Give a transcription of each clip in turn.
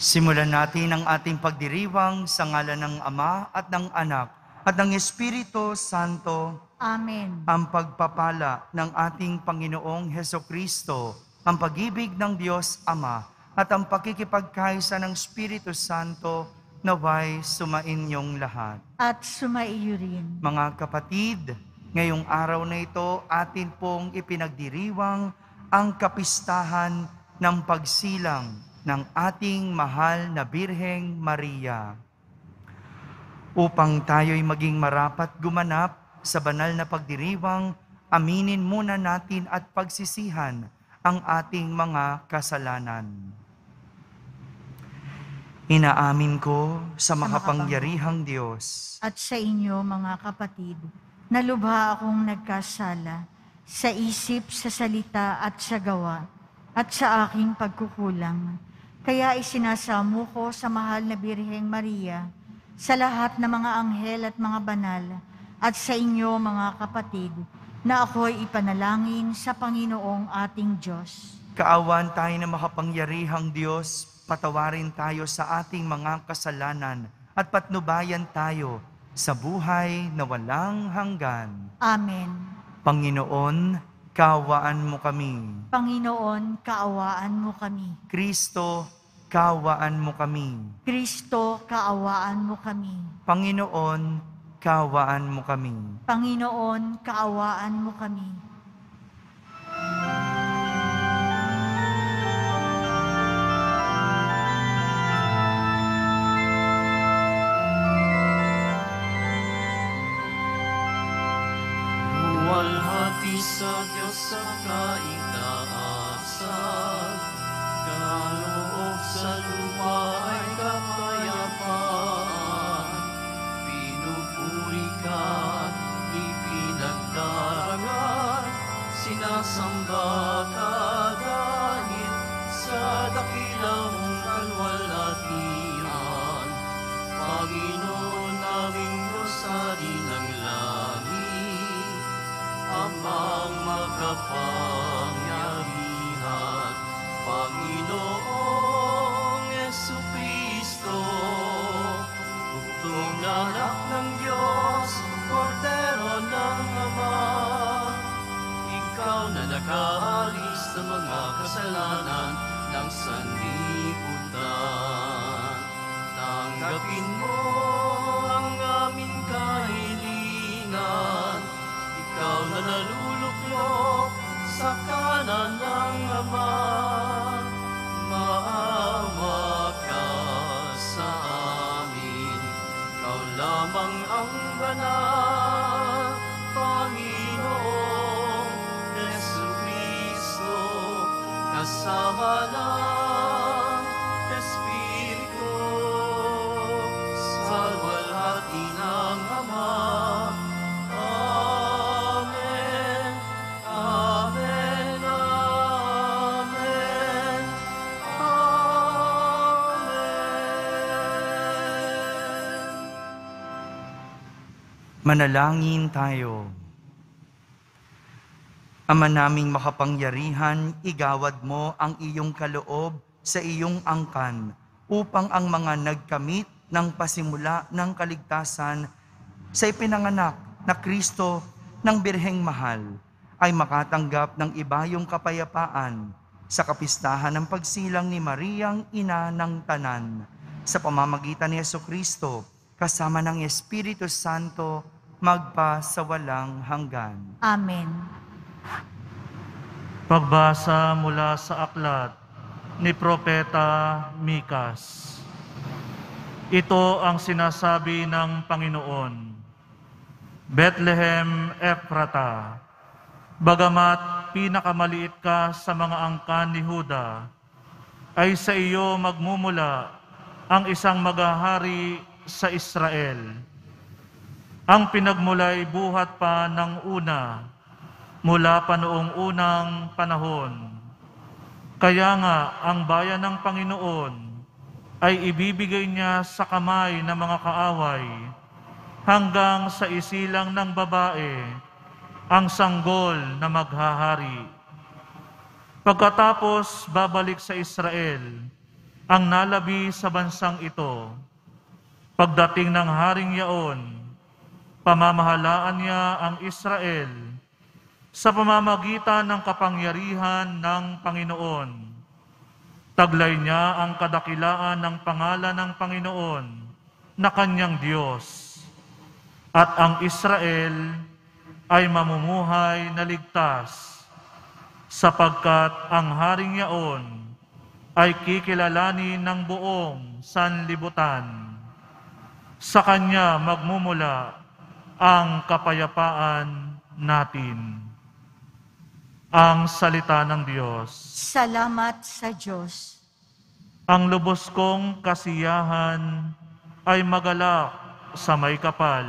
Simulan natin ang ating pagdiriwang sa ngalan ng Ama at ng Anak at ng Espiritu Santo Amen. ang pagpapala ng ating Panginoong Heso Kristo, ang pag-ibig ng Diyos Ama at ang pakikipagkaisa ng Espiritu Santo naway sumainyong lahat. At sumaiyo rin. Mga kapatid, ngayong araw na ito atin pong ipinagdiriwang ang kapistahan ng pagsilang ng ating mahal na Birheng Maria. Upang tayo'y maging marapat gumanap sa banal na pagdiriwang, aminin muna natin at pagsisihan ang ating mga kasalanan. Inaamin ko sa makapangyarihang Diyos At sa inyo, mga kapatid, nalubha akong nagkasala sa isip, sa salita at sa gawa, at sa aking pagkukulang. Kaya isinasamo ko sa mahal na Birheng Maria, sa lahat ng mga anghel at mga banal, at sa inyo, mga kapatid, na ako'y ipanalangin sa Panginoong ating Diyos. Kaawan tayo na makapangyarihang Diyos, patawarin tayo sa ating mga kasalanan at patnubayan tayo sa buhay na walang hanggan. Amen. Panginoon, kawaan mo kami. Panginoon, kaawaan mo kami. Kristo, kawaan mo kami. Kristo, kaawaan mo kami. Panginoon, kawaan mo kami. Panginoon, kaawaan mo kami. Luwalhati sa Diyos sa kaitaasan, kaloob sa lupa ay kapayapaan. Pinupuri ka, ipinagdarangan, sinasamba ka dahil sa dakilang kalwalhatian. Panginoon Amang makapangyarihan, Manalangin tayo. Ama naming makapangyarihan, igawad mo ang iyong kaloob sa iyong angkan upang ang mga nagkamit ng pasimula ng kaligtasan sa ipinanganak na Kristo ng Birheng Mahal ay makatanggap ng ibayong kapayapaan sa kapistahan ng pagsilang ni Mariang Ina ng Tanan sa pamamagitan ni Yeso Kristo kasama ng Espiritu Santo magpa sa walang hanggan. Amen. Pagbasa mula sa aklat ni Propeta Mikas. Ito ang sinasabi ng Panginoon. Bethlehem Ephrata, bagamat pinakamaliit ka sa mga angkan ni Huda, ay sa iyo magmumula ang isang magahari sa Israel. Ang pinagmulay buhat pa ng una, mula pa noong unang panahon. Kaya nga, ang bayan ng Panginoon ay ibibigay niya sa kamay ng mga kaaway hanggang sa isilang ng babae ang sanggol na maghahari. Pagkatapos babalik sa Israel ang nalabi sa bansang ito. Pagdating ng haring yaon, pamamahalaan niya ang Israel sa pamamagitan ng kapangyarihan ng Panginoon. Taglay niya ang kadakilaan ng pangalan ng Panginoon na kanyang Diyos. At ang Israel ay mamumuhay na ligtas sapagkat ang haring yaon ay kikilalanin ng buong sanlibutan. Sa Kanya magmumula ang kapayapaan natin. Ang salita ng Diyos. Salamat sa Diyos. Ang lubos kong kasiyahan ay magalak sa may kapal.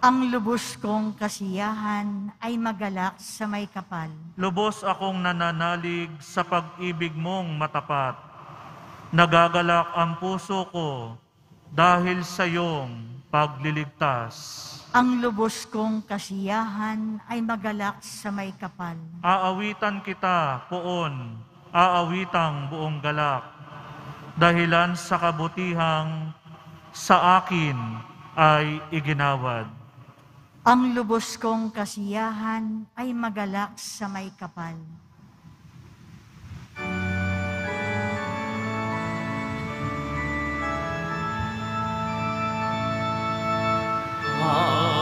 Ang lubos kong kasiyahan ay magalak sa may kapal. Lubos akong nananalig sa pag-ibig mong matapat. Nagagalak ang puso ko dahil sa iyong pagliligtas. Ang lubos kong kasiyahan ay magalak sa may kapal. Aawitan kita, poon, aawitang buong galak. Dahilan sa kabutihang sa akin ay iginawad. Ang lubos kong kasiyahan ay magalak sa may kapal. 啊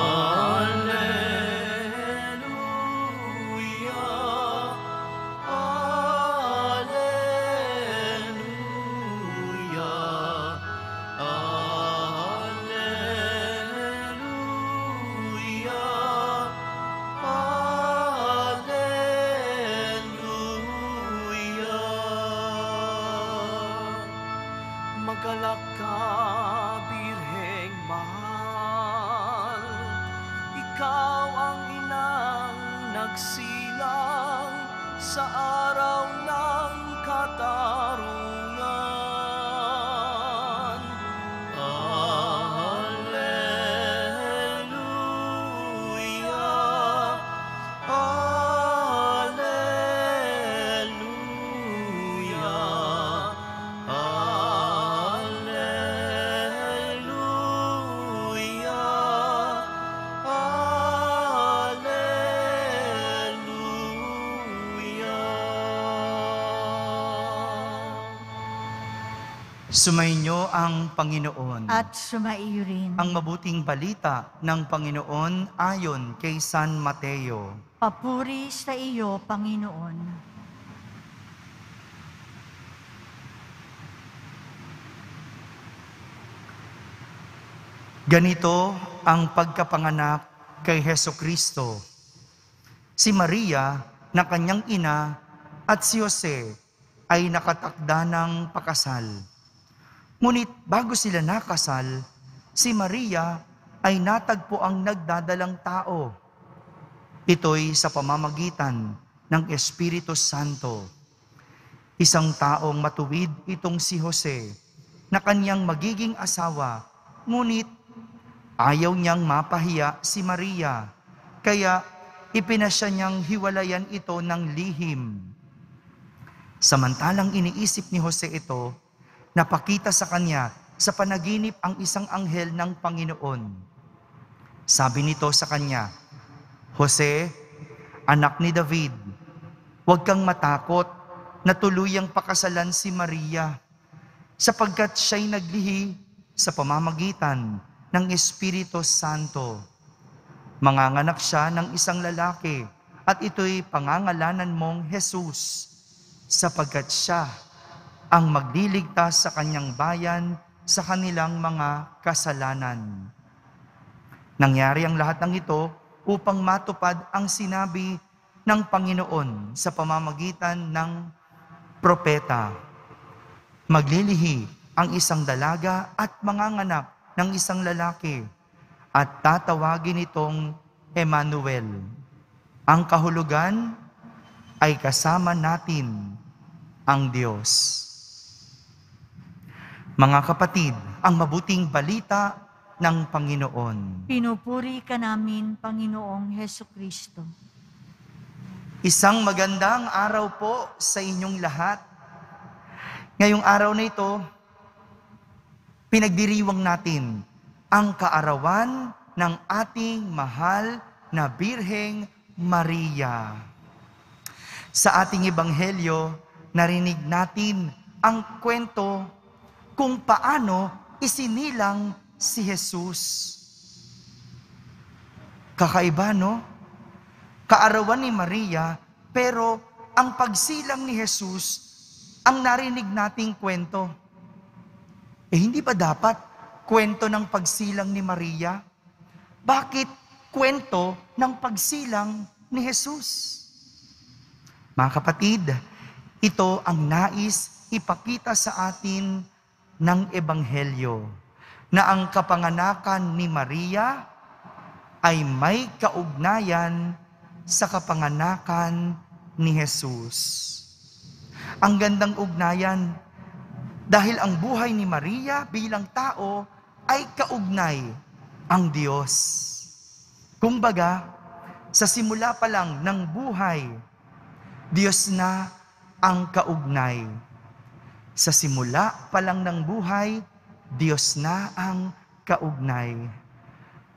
Sumainyo ang Panginoon. At sumaiyo rin. ang mabuting balita ng Panginoon ayon kay San Mateo. Papuri sa iyo, Panginoon. Ganito ang pagkapanganak kay Heso Kristo. Si Maria na kanyang ina at si Jose ay nakatakda ng pakasal. Ngunit bago sila nakasal, si Maria ay natagpo ang nagdadalang tao. Ito'y sa pamamagitan ng Espiritu Santo. Isang taong matuwid itong si Jose na kanyang magiging asawa, ngunit ayaw niyang mapahiya si Maria, kaya ipinasya niyang hiwalayan ito ng lihim. Samantalang iniisip ni Jose ito, napakita sa kanya sa panaginip ang isang anghel ng Panginoon. Sabi nito sa kanya, Jose, anak ni David, huwag kang matakot na tuluyang pakasalan si Maria sapagkat siya'y naglihi sa pamamagitan ng Espiritu Santo. Manganganak siya ng isang lalaki at ito'y pangangalanan mong Jesus sapagkat siya ang magliligtas sa kanyang bayan sa kanilang mga kasalanan. Nangyari ang lahat ng ito upang matupad ang sinabi ng Panginoon sa pamamagitan ng propeta. Maglilihi ang isang dalaga at manganganak ng isang lalaki at tatawagin itong Emmanuel. Ang kahulugan ay kasama natin ang Diyos. Mga kapatid, ang mabuting balita ng Panginoon. Pinupuri ka namin, Panginoong Heso Kristo. Isang magandang araw po sa inyong lahat. Ngayong araw na ito, pinagdiriwang natin ang kaarawan ng ating mahal na Birheng Maria. Sa ating ebanghelyo, narinig natin ang kwento kung paano isinilang si Jesus. Kakaiba, no? Kaarawan ni Maria, pero ang pagsilang ni Jesus, ang narinig nating kwento. Eh hindi ba dapat kwento ng pagsilang ni Maria? Bakit kwento ng pagsilang ni Jesus? Mga kapatid, ito ang nais ipakita sa atin ng Ebanghelyo na ang kapanganakan ni Maria ay may kaugnayan sa kapanganakan ni Jesus. Ang gandang ugnayan dahil ang buhay ni Maria bilang tao ay kaugnay ang Diyos. Kumbaga, sa simula pa lang ng buhay, Diyos na ang kaugnay. Sa simula pa lang ng buhay, Diyos na ang kaugnay.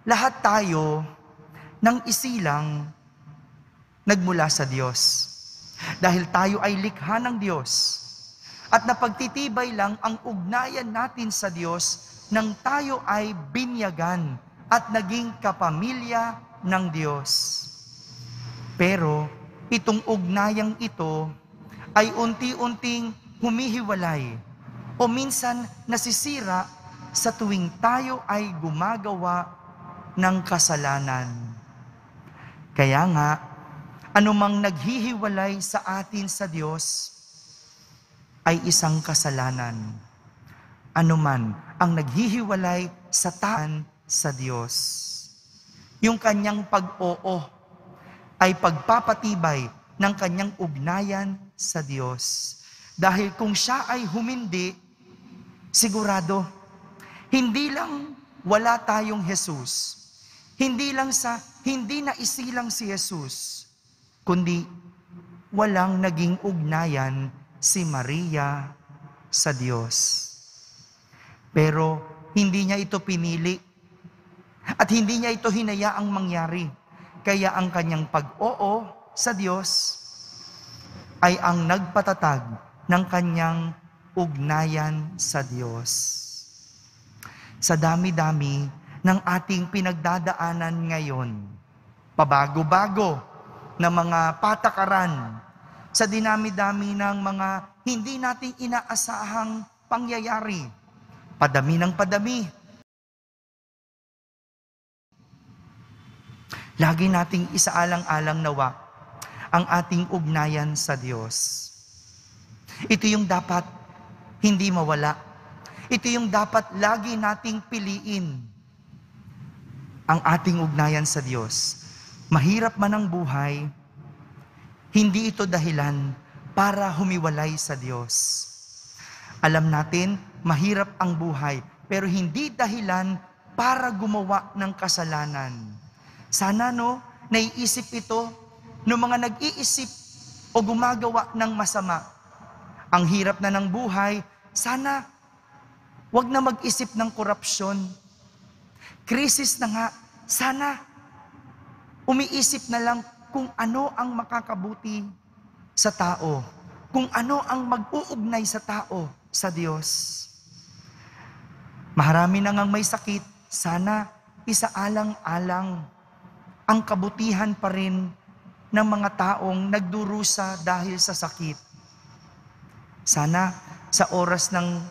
Lahat tayo ng isilang nagmula sa Diyos. Dahil tayo ay likha ng Diyos. At napagtitibay lang ang ugnayan natin sa Diyos nang tayo ay binyagan at naging kapamilya ng Diyos. Pero itong ugnayang ito ay unti-unting humihiwalay o minsan nasisira sa tuwing tayo ay gumagawa ng kasalanan. Kaya nga, anumang naghihiwalay sa atin sa Diyos ay isang kasalanan. Anuman ang naghihiwalay sa taan sa Diyos. Yung kanyang pag-oo ay pagpapatibay ng kanyang ugnayan sa Diyos. Dahil kung siya ay humindi, sigurado, hindi lang wala tayong Jesus. Hindi lang sa, hindi na isilang si Jesus, kundi walang naging ugnayan si Maria sa Diyos. Pero hindi niya ito pinili at hindi niya ito hinayaang mangyari. Kaya ang kanyang pag-oo sa Diyos ay ang nagpatatag ng kanyang ugnayan sa Diyos. Sa dami-dami ng ating pinagdadaanan ngayon, pabago-bago na mga patakaran, sa dinami-dami ng mga hindi nating inaasahang pangyayari, padami ng padami, Lagi nating isaalang-alang nawa ang ating ugnayan sa Diyos. Ito yung dapat hindi mawala. Ito yung dapat lagi nating piliin ang ating ugnayan sa Diyos. Mahirap man ang buhay, hindi ito dahilan para humiwalay sa Diyos. Alam natin, mahirap ang buhay, pero hindi dahilan para gumawa ng kasalanan. Sana no, naiisip ito ng mga nag-iisip o gumagawa ng masama. Ang hirap na ng buhay, sana wag na mag-isip ng korupsyon. Krisis na nga, sana umiisip na lang kung ano ang makakabuti sa tao, kung ano ang mag-uugnay sa tao sa Diyos. Maharami na ngang may sakit, sana isaalang-alang ang kabutihan pa rin ng mga taong nagdurusa dahil sa sakit. Sana sa oras ng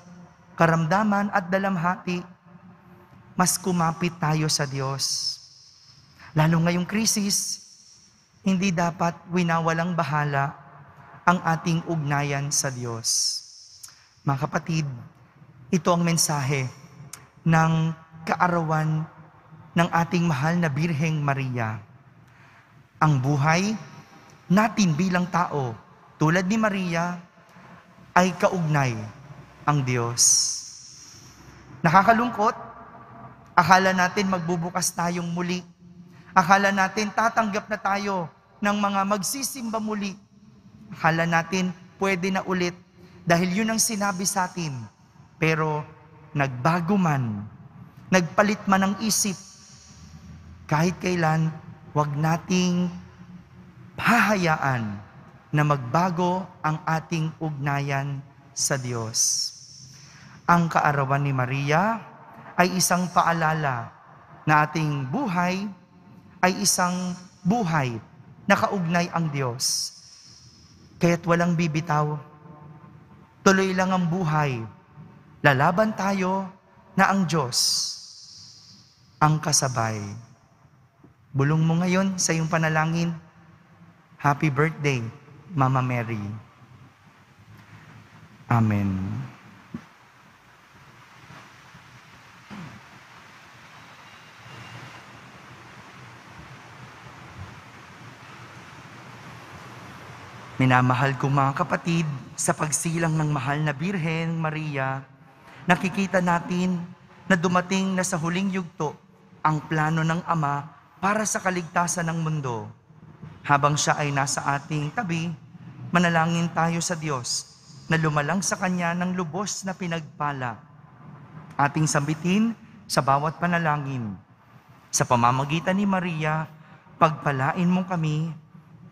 karamdaman at dalamhati, mas kumapit tayo sa Diyos. Lalo ngayong krisis, hindi dapat winawalang bahala ang ating ugnayan sa Diyos. Mga kapatid, ito ang mensahe ng kaarawan ng ating mahal na Birheng Maria. Ang buhay natin bilang tao, tulad ni Maria, ay kaugnay ang Diyos. Nakakalungkot, akala natin magbubukas tayong muli. Akala natin tatanggap na tayo ng mga magsisimba muli. Akala natin pwede na ulit Dahil yun ang sinabi sa atin. Pero nagbago man, nagpalit man ng isip, kahit kailan, wag nating hahayaan na magbago ang ating ugnayan sa Diyos. Ang kaarawan ni Maria ay isang paalala na ating buhay ay isang buhay na kaugnay ang Diyos. Kaya't walang bibitaw. Tuloy lang ang buhay. Lalaban tayo na ang Diyos ang kasabay. Bulong mo ngayon sa iyong panalangin. Happy birthday, Mama Mary. Amen. Minamahal kong mga kapatid, sa pagsilang ng mahal na Birhen Maria, nakikita natin na dumating na sa huling yugto ang plano ng Ama para sa kaligtasan ng mundo. Habang siya ay nasa ating tabi, manalangin tayo sa Diyos na lumalang sa Kanya ng lubos na pinagpala. Ating sambitin sa bawat panalangin. Sa pamamagitan ni Maria, pagpalain mo kami,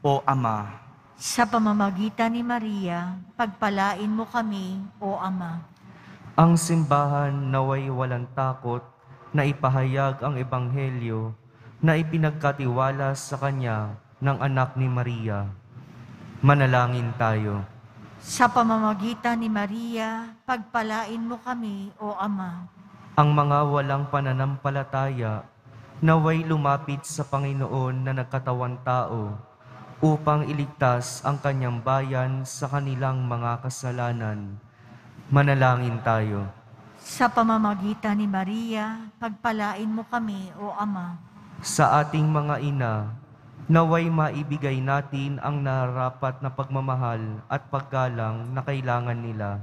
O Ama. Sa pamamagitan ni Maria, pagpalain mo kami, O Ama. Ang simbahan naway walang takot na ipahayag ang ebanghelyo na ipinagkatiwala sa kanya ng anak ni Maria. Manalangin tayo. Sa pamamagitan ni Maria, pagpalain mo kami, O Ama. Ang mga walang pananampalataya naway lumapit sa Panginoon na nagkatawan tao upang iligtas ang kanyang bayan sa kanilang mga kasalanan. Manalangin tayo. Sa pamamagitan ni Maria, pagpalain mo kami, O Ama. sa ating mga ina, naway maibigay natin ang nararapat na pagmamahal at paggalang na kailangan nila.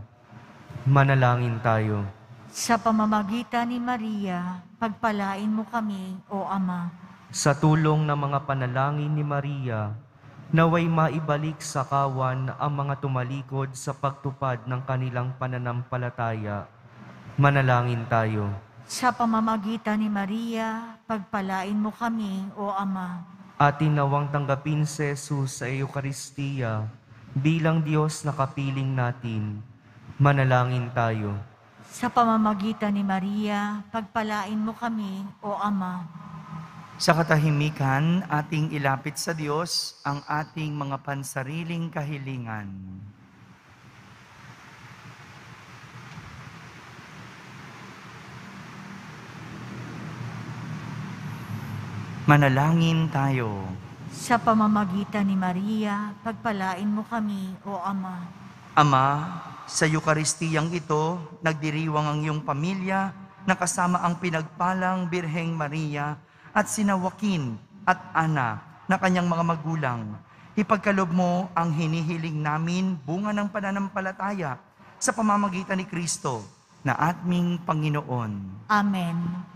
Manalangin tayo. Sa pamamagitan ni Maria, pagpalain mo kami, O Ama. Sa tulong ng mga panalangin ni Maria, naway maibalik sa kawan ang mga tumalikod sa pagtupad ng kanilang pananampalataya. Manalangin tayo. Sa pamamagitan ni Maria, pagpalain mo kami, O Ama. Atin nawang tanggapin si Jesus sa Eukaristiya bilang Diyos na kapiling natin. Manalangin tayo. Sa pamamagitan ni Maria, pagpalain mo kami, O Ama. Sa katahimikan, ating ilapit sa Diyos ang ating mga pansariling kahilingan. Manalangin tayo. Sa pamamagitan ni Maria, pagpalain mo kami, O Ama. Ama, sa Eukaristiyang ito, nagdiriwang ang iyong pamilya na kasama ang pinagpalang Birheng Maria at sina Joaquin at Ana na kanyang mga magulang. Ipagkalob mo ang hinihiling namin bunga ng pananampalataya sa pamamagitan ni Kristo na aming Panginoon. Amen.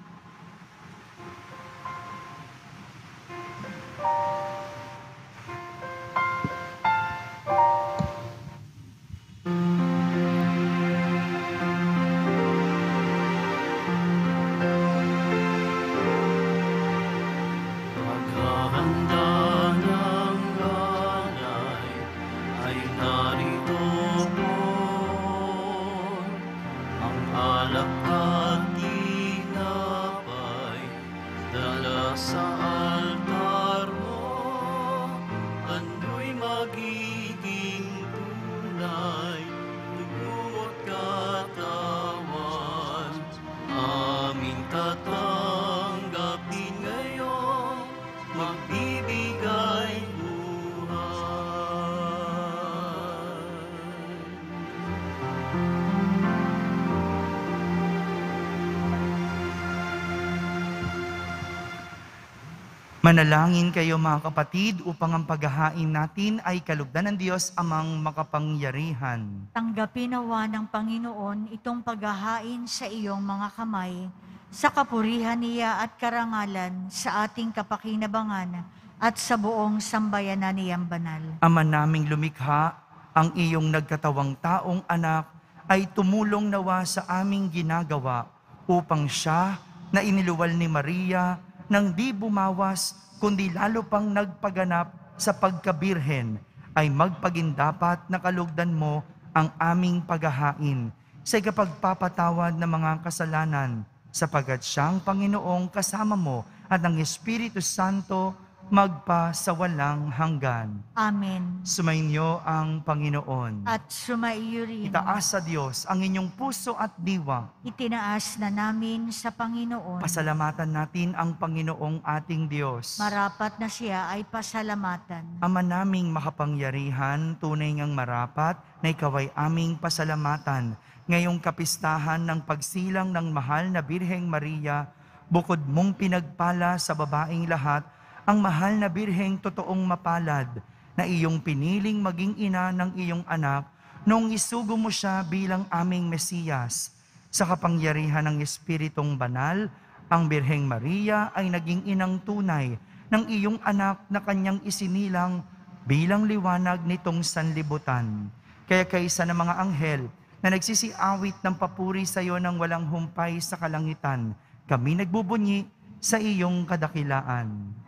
Manalangin kayo mga kapatid upang ang paghahain natin ay kalugdan ng Diyos amang makapangyarihan. Tanggapin nawa ng Panginoon itong paghahain sa iyong mga kamay, sa kapurihan niya at karangalan sa ating kapakinabangan at sa buong sambayanan niyang banal. Ama naming lumikha, ang iyong nagkatawang taong anak ay tumulong nawa sa aming ginagawa upang siya na iniluwal ni Maria nang di bumawas kundi lalo pang nagpaganap sa pagkabirhen ay magpagindapat na kalugdan mo ang aming paghahain sa ikapagpapatawad ng mga kasalanan sapagat siyang Panginoong kasama mo at ang Espiritu Santo magpa sa walang hanggan. Amen. Sumainyo ang Panginoon. At sumaiyo rin. Itaas sa Diyos ang inyong puso at diwa. Itinaas na namin sa Panginoon. Pasalamatan natin ang Panginoong ating Diyos. Marapat na siya ay pasalamatan. Ama naming makapangyarihan, tunay ngang marapat na ikaw ay aming pasalamatan. Ngayong kapistahan ng pagsilang ng mahal na Birheng Maria, bukod mong pinagpala sa babaeng lahat, ang mahal na Birheng totoong mapalad na iyong piniling maging ina ng iyong anak nung isugo mo siya bilang aming Mesiyas. Sa kapangyarihan ng Espiritong Banal, ang Birheng Maria ay naging inang tunay ng iyong anak na kanyang isinilang bilang liwanag nitong sanlibutan. Kaya kaysa ng mga anghel na nagsisiawit ng papuri sa iyo ng walang humpay sa kalangitan, kami nagbubunyi sa iyong kadakilaan.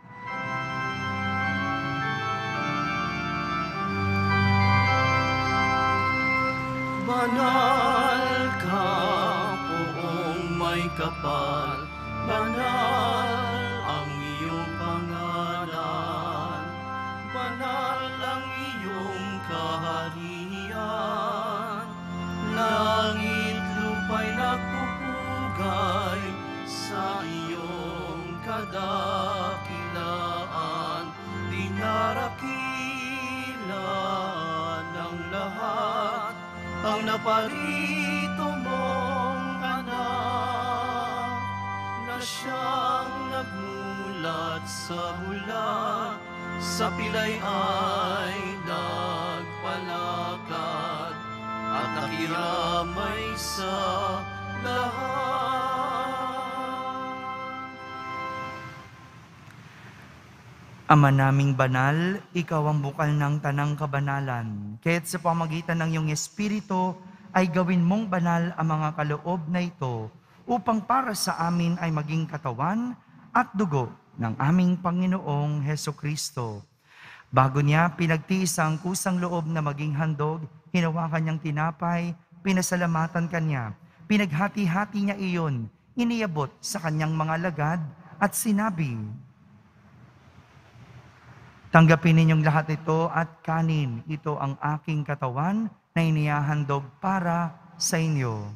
Banal ka, poong may kapal, banal ang iyong pangalan, banal ang iyong kaharian, langit lupa'y nagpupugay sa iyong kadakilaan, dinarakilan ang naparito mong anak na siyang nagmulat sa hula sa pilay ay nagpalakad at nakiramay sa lahat. Ama naming banal, ikaw ang bukal ng tanang kabanalan. Kaya't sa pamagitan ng iyong Espiritu, ay gawin mong banal ang mga kaloob na ito upang para sa amin ay maging katawan at dugo ng aming Panginoong Heso Kristo. Bago niya pinagtiis ang kusang loob na maging handog, hinawakan niyang tinapay, pinasalamatan kanya, pinaghati-hati niya iyon, iniabot sa kanyang mga lagad at sinabi, Tanggapin ninyong lahat ito at kanin. Ito ang aking katawan na inihahandog para sa inyo.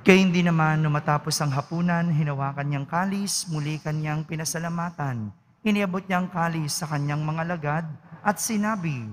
Kaya hindi naman matapos ang hapunan, hinawakan niyang kalis, muli kanyang pinasalamatan. Iniabot niyang kalis sa kanyang mga lagad at sinabi,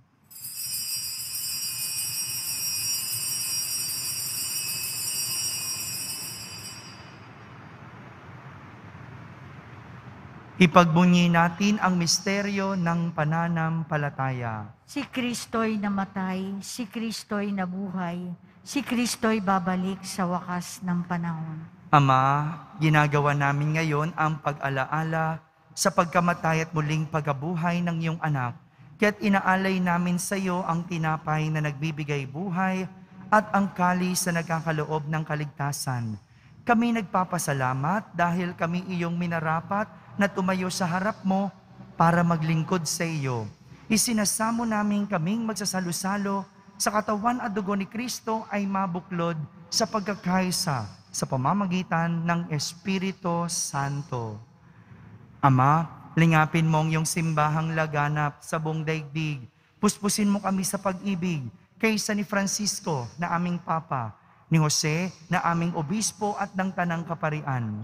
Ipagbunyi natin ang misteryo ng pananampalataya. Si Kristo'y namatay, si Kristo'y nabuhay, si Kristo'y babalik sa wakas ng panahon. Ama, ginagawa namin ngayon ang pag-alaala sa pagkamatay at muling pagabuhay ng iyong anak. Kaya't inaalay namin sa iyo ang tinapay na nagbibigay buhay at ang kalis na nagkakaloob ng kaligtasan. Kami nagpapasalamat dahil kami iyong minarapat na tumayo sa harap mo para maglingkod sa iyo. Isinasamo namin kaming magsasalo-salo sa katawan at dugo ni Kristo ay mabuklod sa pagkakaisa sa pamamagitan ng Espiritu Santo. Ama, lingapin mo ang iyong simbahang laganap sa buong daigdig. Puspusin mo kami sa pag-ibig kaysa ni Francisco na aming Papa, ni Jose na aming Obispo at ng Tanang Kaparian.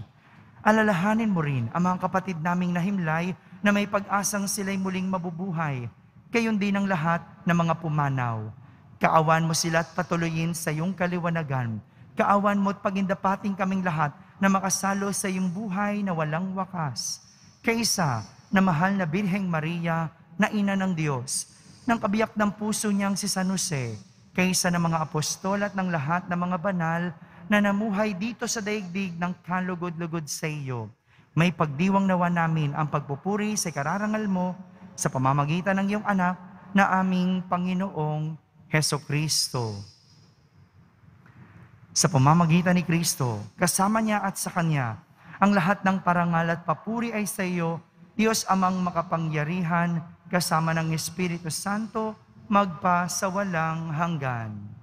Alalahanin mo rin ang mga kapatid naming nahimlay na may pag-asang sila'y muling mabubuhay, gayon din ang lahat ng mga pumanaw. Kaawan mo sila at patuloyin sa iyong kaliwanagan. Kaawan mo at pagindapating kaming lahat na makasalo sa iyong buhay na walang wakas. Kaysa na mahal na Birheng Maria na ina ng Diyos, ng kabiyak ng puso niyang si San Jose, kaysa ng mga apostol at ng lahat ng mga banal na namuhay dito sa daigdig ng kalugod-lugod sa iyo. May pagdiwang nawa namin ang pagpupuri sa kararangal mo sa pamamagitan ng iyong anak na aming Panginoong Heso Kristo. Sa pamamagitan ni Kristo, kasama niya at sa Kanya, ang lahat ng parangal at papuri ay sa iyo, Diyos amang makapangyarihan, kasama ng Espiritu Santo, magpa sa walang hanggan.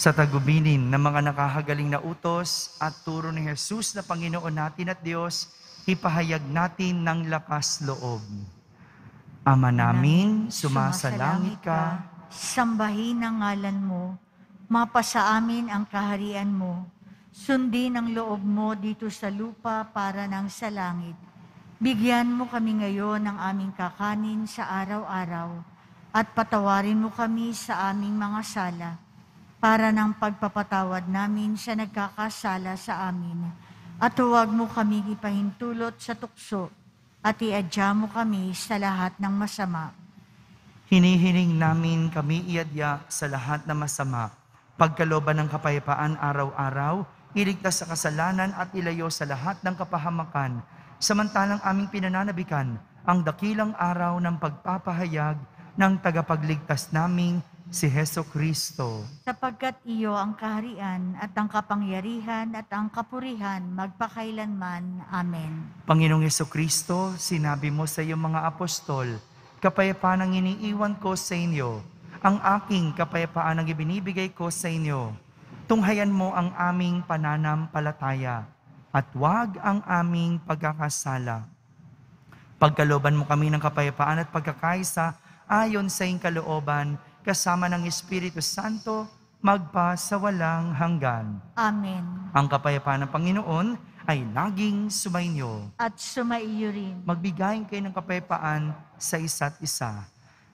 Sa tagubilin ng mga nakahagaling na utos at turo ni Jesus na Panginoon natin at Diyos, ipahayag natin ng lakas loob. Ama namin, sumasalangit ka, Sambahin ang ngalan mo, mapasa amin ang kaharian mo, sundin ang loob mo dito sa lupa para ng sa langit. Bigyan mo kami ngayon ng aming kakanin sa araw-araw at patawarin mo kami sa aming mga sala para ng pagpapatawad namin sa nagkakasala sa amin. At huwag mo kami ipahintulot sa tukso at iadya mo kami sa lahat ng masama. hinihiling namin kami iadya sa lahat na masama, pagkaloban ng kapayapaan araw-araw, iligtas sa kasalanan at ilayo sa lahat ng kapahamakan, samantalang aming pinananabikan ang dakilang araw ng pagpapahayag ng tagapagligtas naming si Heso Kristo. sapagkat iyo ang kaharian at ang kapangyarihan at ang kapurihan magpakailanman. Amen. Panginoong Yeso Kristo, sinabi mo sa iyong mga apostol, kapayapaan ang iniiwan ko sa inyo, ang aking kapayapaan ang ibinibigay ko sa inyo. Tunghayan mo ang aming pananampalataya at wag ang aming pagkakasala. Pagkaloban mo kami ng kapayapaan at pagkakaisa ayon sa iyong kalooban, kasama ng Espiritu Santo, magpa sa walang hanggan. Amen. Ang kapayapaan ng Panginoon ay laging sumainyo. At sumaiyo rin. Magbigayin kayo ng kapayapaan sa isa't isa.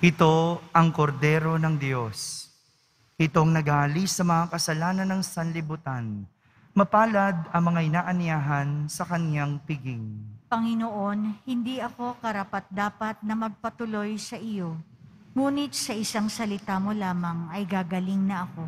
Ito ang kordero ng Diyos. Itong nag-aalis sa mga kasalanan ng sanlibutan. Mapalad ang mga inaanyahan sa kanyang piging. Panginoon, hindi ako karapat-dapat na magpatuloy sa iyo. Ngunit sa isang salita mo lamang ay gagaling na ako.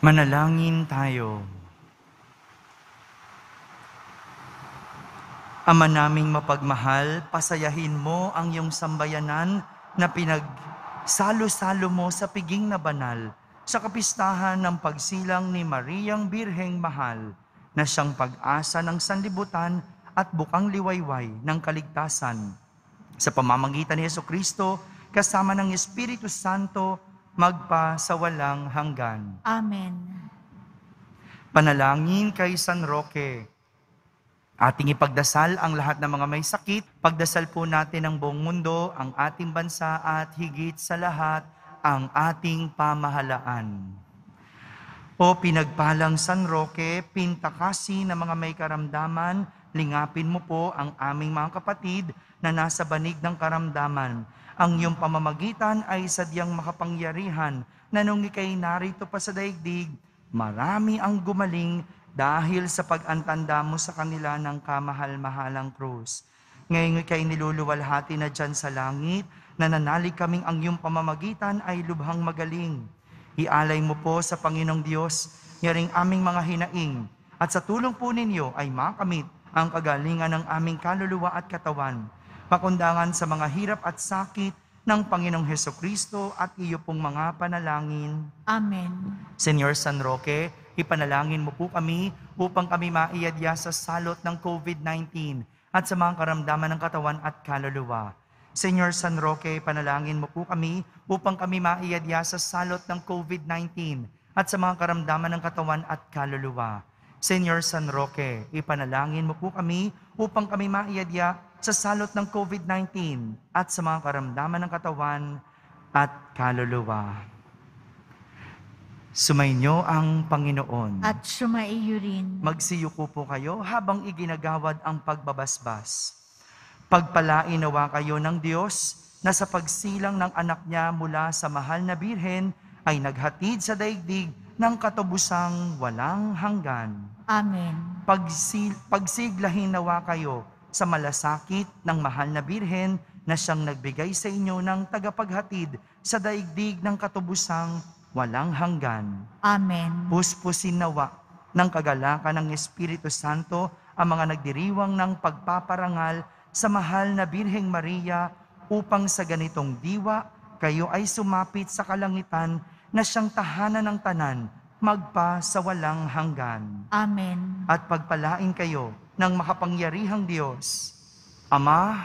Manalangin tayo. Ama naming mapagmahal, pasayahin mo ang iyong sambayanan na pinagsalo-salo mo sa piging na banal sa kapistahan ng pagsilang ni Mariang Birheng Mahal na siyang pag-asa ng sanlibutan at bukang liwayway ng kaligtasan. Sa pamamagitan ni Yeso Kristo, kasama ng Espiritu Santo, magpa sa walang hanggan. Amen. Panalangin kay San Roque. Ating ipagdasal ang lahat ng mga may sakit. Pagdasal po natin ang buong mundo, ang ating bansa at higit sa lahat, ang ating pamahalaan. O pinagpalang San Roque, pintakasi ng mga may karamdaman, lingapin mo po ang aming mga kapatid na nasa banig ng karamdaman. Ang iyong pamamagitan ay sadyang makapangyarihan na nung ikay narito pa sa daigdig, marami ang gumaling dahil sa pag-antanda mo sa kanila ng kamahal-mahalang krus. Ngayon ikay niluluwalhati na dyan sa langit, nananalig kaming ang iyong pamamagitan ay lubhang magaling. Ialay mo po sa Panginoong Diyos, yaring aming mga hinaing, at sa tulong po ninyo ay makamit ang kagalingan ng aming kaluluwa at katawan, pakundangan sa mga hirap at sakit ng Panginoong Heso Kristo at iyo pong mga panalangin. Amen. Senyor San Roque, ipanalangin mo po kami upang kami maiyadya sa salot ng COVID-19 at sa mga karamdaman ng katawan at kaluluwa. Senyor San Roque, panalangin mo po kami upang kami maiyadya sa salot ng COVID-19 at sa mga karamdaman ng katawan at kaluluwa. Senyor San Roque, ipanalangin mo po kami upang kami maiyadya sa salot ng COVID-19 at sa mga karamdaman ng katawan at kaluluwa. Sumainyo ang Panginoon. At sumaiyo rin. Magsiyuko po kayo habang iginagawad ang pagbabasbas. Pagpalain nawa kayo ng Diyos na sa pagsilang ng anak niya mula sa mahal na birhen ay naghatid sa daigdig ng katubusang walang hanggan. Amen. Pagsil, pagsiglahin nawa kayo sa malasakit ng mahal na birhen na siyang nagbigay sa inyo ng tagapaghatid sa daigdig ng katubusang walang hanggan. Amen. Puspusin nawa ng kagalakan ng Espiritu Santo ang mga nagdiriwang ng pagpaparangal sa mahal na Birheng Maria upang sa ganitong diwa kayo ay sumapit sa kalangitan na siyang tahanan ng tanan magpa sa walang hanggan. Amen. At pagpalain kayo ng makapangyarihang Diyos, Ama,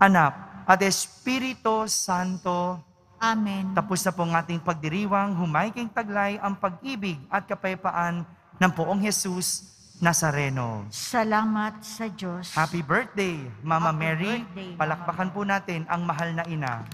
Anak, at Espiritu Santo, Amen. tapos na po ang ating pagdiriwang, humaiking taglay ang pag-ibig at kapayapaan ng poong Jesus Nazareno. Salamat sa Diyos. Happy birthday, Mama Happy Mary. birthday, Mama Palakpakan po natin ang mahal na ina.